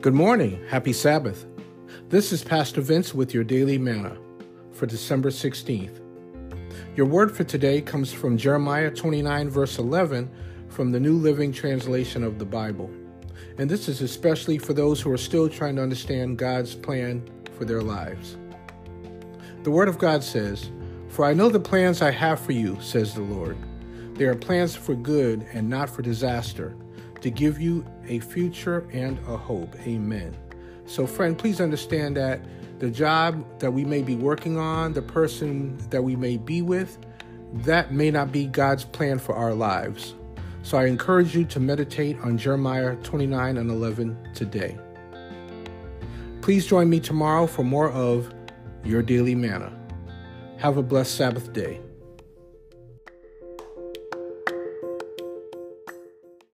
Good morning. Happy Sabbath. This is Pastor Vince with your daily manna for December 16th. Your word for today comes from Jeremiah 29, verse 11, from the New Living Translation of the Bible. And this is especially for those who are still trying to understand God's plan for their lives. The Word of God says, For I know the plans I have for you, says the Lord. They are plans for good and not for disaster, to give you a future and a hope. Amen. So, friend, please understand that the job that we may be working on, the person that we may be with, that may not be God's plan for our lives. So I encourage you to meditate on Jeremiah 29 and 11 today. Please join me tomorrow for more of Your Daily Manna. Have a blessed Sabbath day.